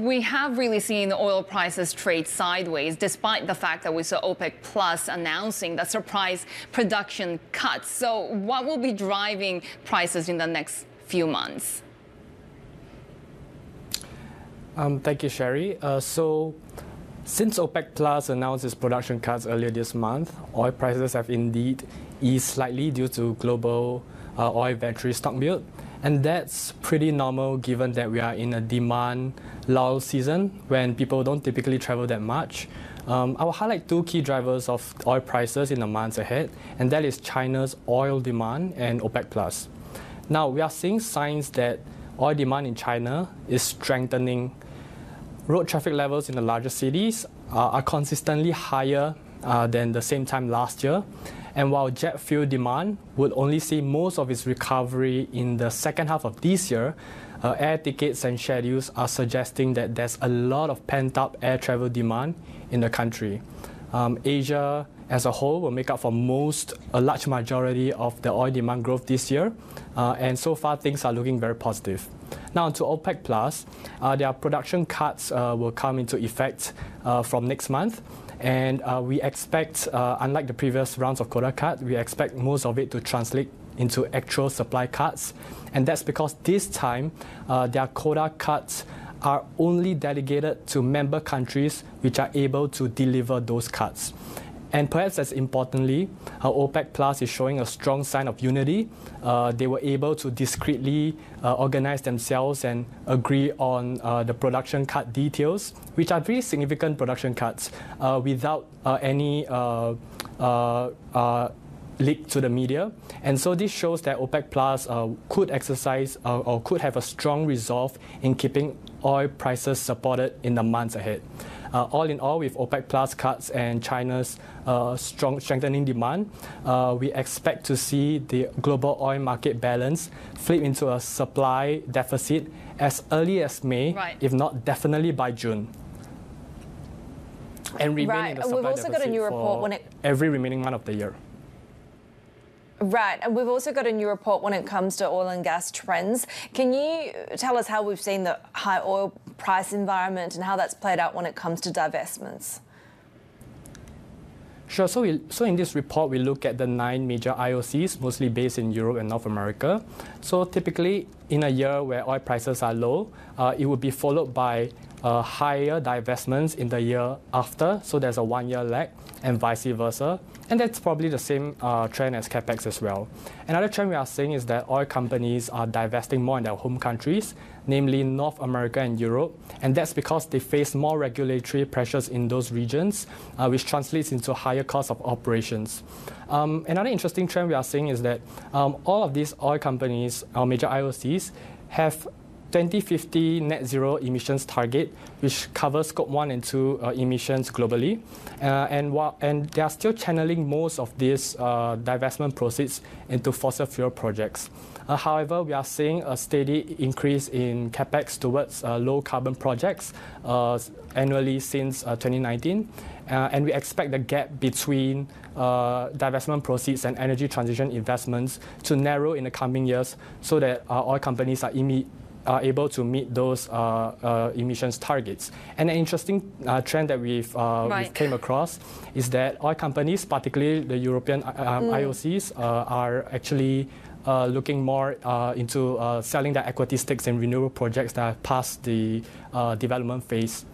We have really seen oil prices trade sideways, despite the fact that we saw OPEC Plus announcing the surprise production cuts. So, what will be driving prices in the next few months? Um, thank you, Shery. Uh, so, since OPEC Plus announced its production cuts earlier this month, oil prices have indeed eased slightly due to global uh, oil inventory stock build. And that's pretty normal given that we are in a demand lull season when people don't typically travel that much. Um, I will highlight two key drivers of oil prices in the months ahead, and that is China's oil demand and OPEC Plus. Now, we are seeing signs that oil demand in China is strengthening. Road traffic levels in the larger cities uh, are consistently higher uh, than the same time last year, and while jet fuel demand would only see most of its recovery in the second half of this year, uh, air tickets and schedules are suggesting that there's a lot of pent up air travel demand in the country. Um, Asia as a whole will make up for most, a large majority of the oil demand growth this year, uh, and so far things are looking very positive. Now, to OPEC Plus, uh, their production cuts uh, will come into effect uh, from next month. And uh, we expect, uh, unlike the previous rounds of quota cut, we expect most of it to translate into actual supply cuts. And that's because this time, their quota cuts are only delegated to member countries which are able to deliver those cuts. And perhaps as importantly, uh, OPEC Plus is showing a strong sign of unity. Uh, they were able to discreetly uh, organize themselves and agree on uh, the production cut details, which are very significant production cuts, uh, without uh, any leak to the media. And so this shows that OPEC Plus could exercise or could have a strong resolve in keeping oil prices supported in the months ahead. Uh, all in all, with OPEC Plus cuts and China's uh, strong strengthening demand, uh, we expect to see the global oil market balance flip into a supply deficit as early as May, right. if not definitely by June. And remain right. in the supply We've also got a new report when it every remaining month of the year. Right, and we've also got a new report when it comes to oil and gas trends. Can you tell us how we've seen the high oil price environment and how that's played out when it comes to divestments? Sure. So, we, so in this report, we look at the nine major IOCs, mostly based in Europe and North America. So typically, in a year where oil prices are low, uh, it would be followed by uh, higher divestments in the year after. So there's a one-year lag, and vice versa. And that's probably the same uh, trend as capex as well. Another trend we are seeing is that oil companies are divesting more in their home countries, namely North America and Europe. And that's because they face more regulatory pressures in those regions, uh, which translates into higher cost of operations. Um, another interesting trend we are seeing is that um, all of these oil companies, our major IOCs, have 2050 net zero emissions target, which covers scope 1 and 2 uh, emissions globally. Uh, and, while, and they are still channeling most of these uh, divestment proceeds into fossil fuel projects. Uh, however, we are seeing a steady increase in capex towards uh, low carbon projects uh, annually since 2019. and we expect the gap between divestment proceeds and energy transition investments to narrow in the coming years so that oil companies are immediately are able to meet those uh, uh, emissions targets. And an interesting uh, trend that we've, uh, right. we've came across is that oil companies, particularly the European uh, um, mm. IOCs, uh, are actually looking more into selling their equity stakes in renewable projects that have passed the development phase.